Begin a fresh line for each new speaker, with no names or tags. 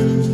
you.